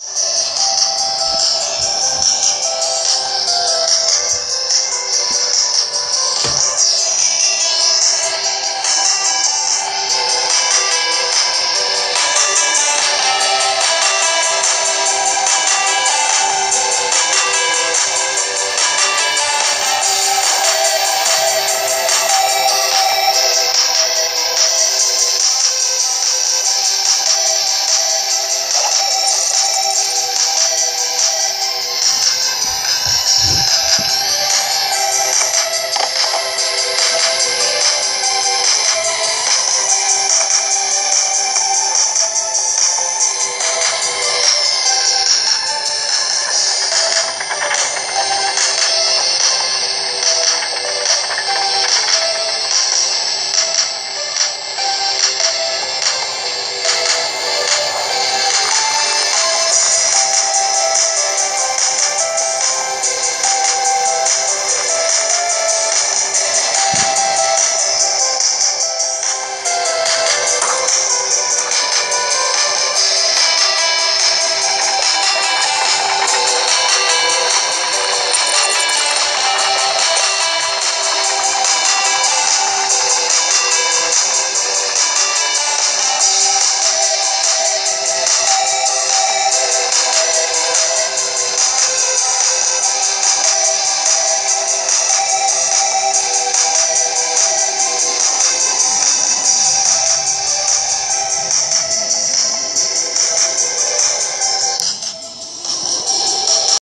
you